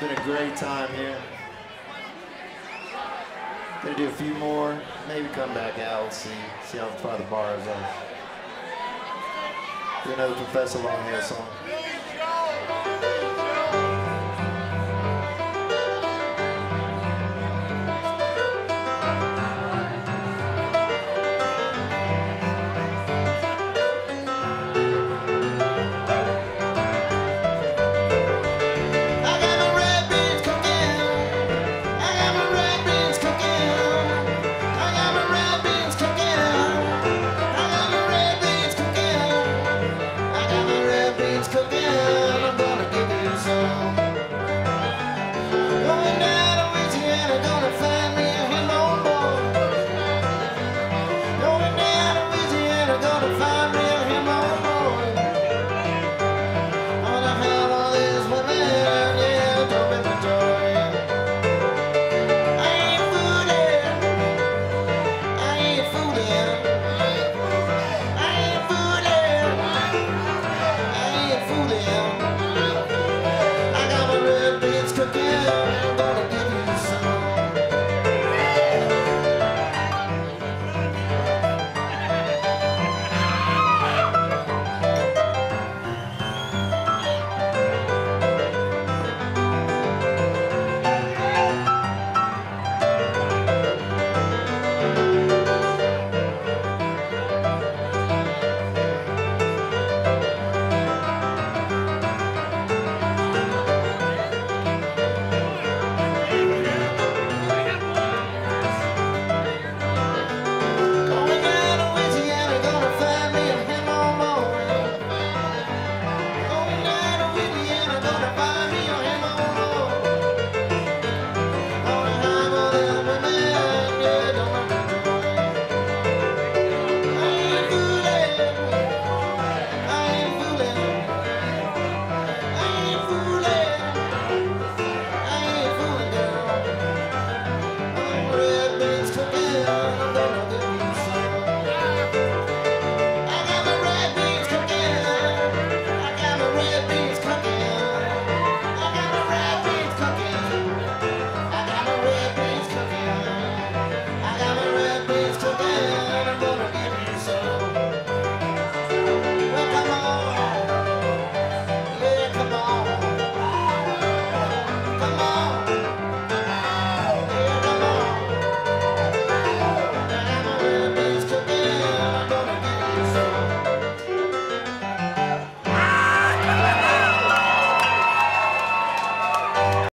It's been a great time here. Gonna do a few more, maybe come back out, see see how far the bar is are. Do another Professor Longhair song.